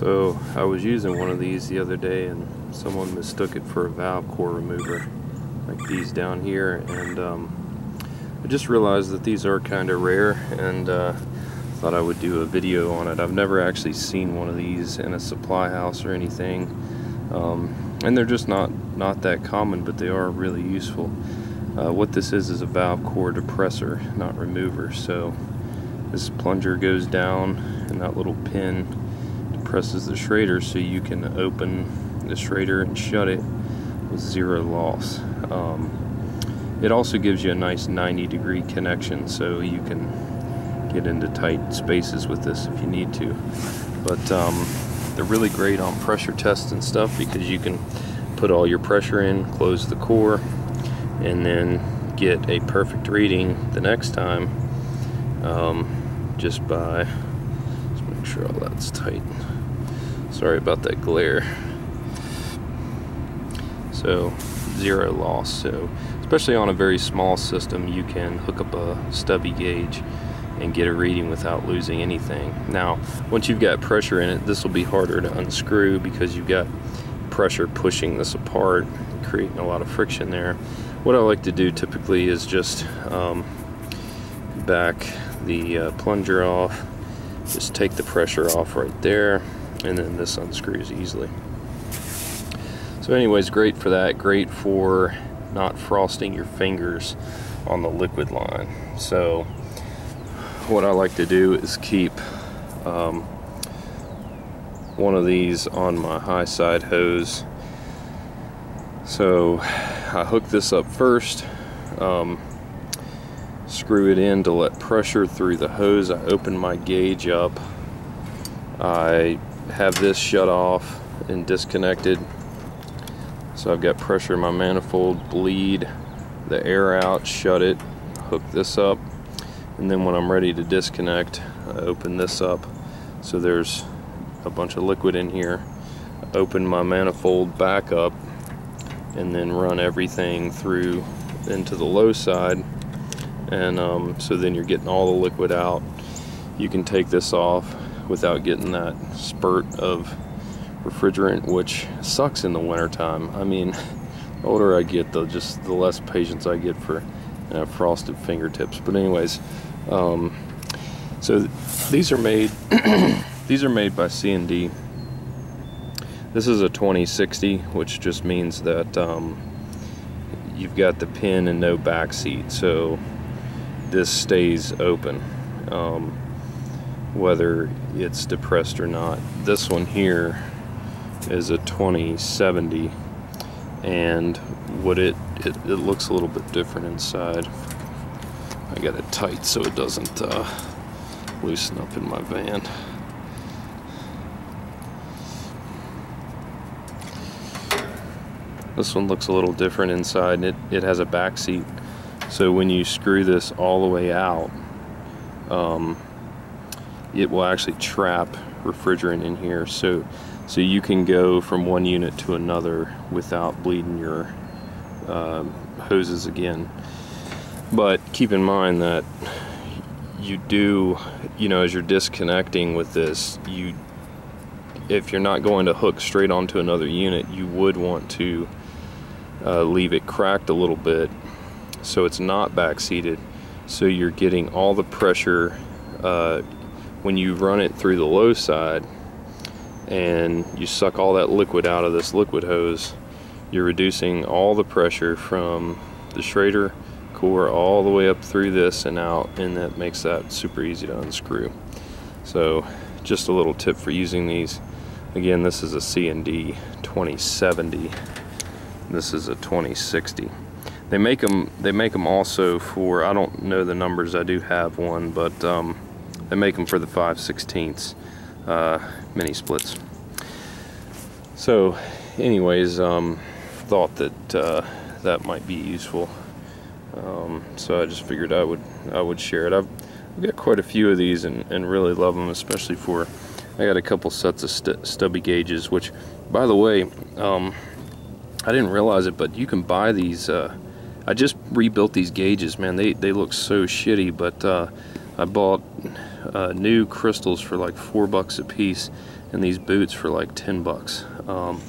So I was using one of these the other day and someone mistook it for a valve core remover like these down here and um, I just realized that these are kind of rare and uh, thought I would do a video on it. I've never actually seen one of these in a supply house or anything um, and they're just not not that common but they are really useful. Uh, what this is is a valve core depressor not remover so this plunger goes down and that little pin presses the Schrader so you can open the Schrader and shut it with zero loss. Um, it also gives you a nice 90 degree connection so you can get into tight spaces with this if you need to. But um, they're really great on pressure tests and stuff because you can put all your pressure in, close the core, and then get a perfect reading the next time um, just by, let's make sure all that's tight. Sorry about that glare. So zero loss. So especially on a very small system, you can hook up a stubby gauge and get a reading without losing anything. Now, once you've got pressure in it, this will be harder to unscrew because you've got pressure pushing this apart, creating a lot of friction there. What I like to do typically is just um, back the uh, plunger off, just take the pressure off right there, and then this unscrews easily. So anyways, great for that. Great for not frosting your fingers on the liquid line. So what I like to do is keep um, one of these on my high side hose. So I hook this up first, um, screw it in to let pressure through the hose. I open my gauge up. I have this shut off and disconnected. So I've got pressure in my manifold bleed the air out shut it hook this up. And then when I'm ready to disconnect I open this up. So there's a bunch of liquid in here. Open my manifold back up and then run everything through into the low side. And um, so then you're getting all the liquid out. You can take this off without getting that spurt of refrigerant, which sucks in the wintertime. I mean, the older I get, the just the less patience I get for frosted fingertips. But anyways, um, so these are made these are made by C&D. This is a 2060, which just means that um, you've got the pin and no back seat, so this stays open. Um, whether it's depressed or not. This one here is a 2070 and what it, it, it looks a little bit different inside. I got it tight so it doesn't uh, loosen up in my van. This one looks a little different inside. It, it has a back seat. So when you screw this all the way out, um, it will actually trap refrigerant in here. So so you can go from one unit to another without bleeding your um, hoses again. But keep in mind that you do you know as you're disconnecting with this you if you're not going to hook straight onto another unit you would want to uh, leave it cracked a little bit so it's not back seated so you're getting all the pressure uh, when you run it through the low side and you suck all that liquid out of this liquid hose, you're reducing all the pressure from the Schrader core all the way up through this and out and that makes that super easy to unscrew. So just a little tip for using these. Again, this is a C&D 2070. This is a 2060. They make them. They make them also for. I don't know the numbers. I do have one, but um, they make them for the 5 16ths uh, mini splits. So anyways, um, thought that uh, that might be useful. Um, so I just figured I would I would share it. I've, I've got quite a few of these and, and, really love them, especially for I got a couple sets of st stubby gauges. Which, by the way, um, I didn't realize it, but you can buy these. Uh, I just rebuilt these gauges, man. They they look so shitty, but uh, I bought uh, new crystals for like four bucks a piece, and these boots for like ten bucks. Um,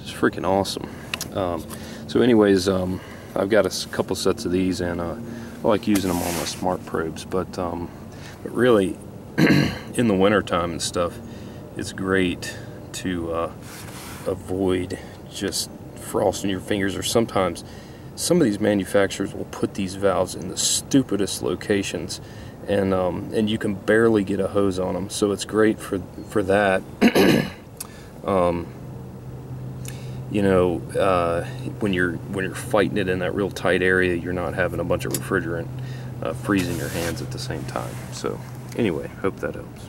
it's freaking awesome. Um, so, anyways, um, I've got a couple sets of these, and uh, I like using them on my smart probes. But, um, but really, in the wintertime and stuff, it's great to uh, avoid just frosting your fingers or sometimes some of these manufacturers will put these valves in the stupidest locations and um, and you can barely get a hose on them so it's great for for that. Um, you know uh, when you're when you're fighting it in that real tight area you're not having a bunch of refrigerant uh, freezing your hands at the same time. So anyway hope that helps